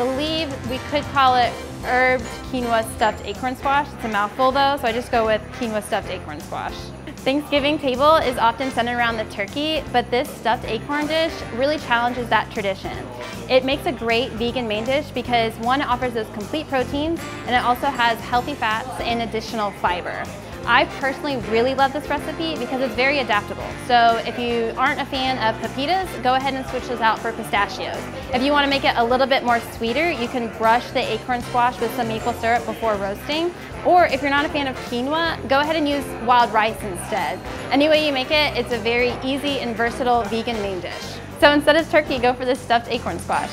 believe we could call it herbed quinoa stuffed acorn squash. It's a mouthful though, so I just go with quinoa stuffed acorn squash. Thanksgiving table is often centered around the turkey, but this stuffed acorn dish really challenges that tradition. It makes a great vegan main dish because one, it offers those complete proteins, and it also has healthy fats and additional fiber. I personally really love this recipe because it's very adaptable. So if you aren't a fan of pepitas, go ahead and switch those out for pistachios. If you want to make it a little bit more sweeter, you can brush the acorn squash with some maple syrup before roasting. Or if you're not a fan of quinoa, go ahead and use wild rice instead. Any way you make it, it's a very easy and versatile vegan main dish. So instead of turkey, go for this stuffed acorn squash.